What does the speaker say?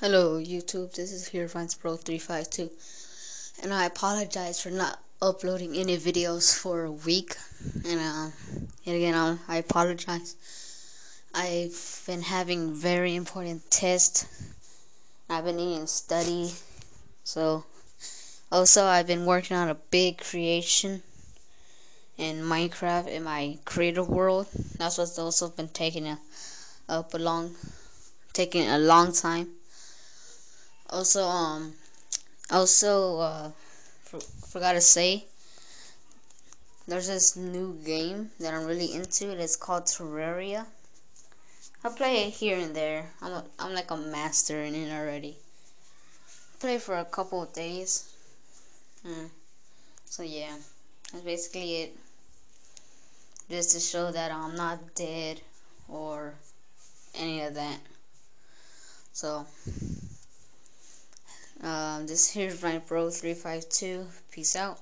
Hello YouTube, this is Herobrines Bro 352 and I apologize for not uploading any videos for a week and yet again um, I apologize. I've been having very important tests. I've been to study so also I've been working on a big creation in Minecraft in my creator world. That's what's also been taking a, up a long taking a long time. Also, um, also, uh, for, forgot to say, there's this new game that I'm really into. It's called Terraria. I play it here and there. I'm a, I'm like a master in it already. Play for a couple of days. Mm. So yeah, that's basically it. Just to show that I'm not dead or any of that. So. This here's my bro 352. Peace out.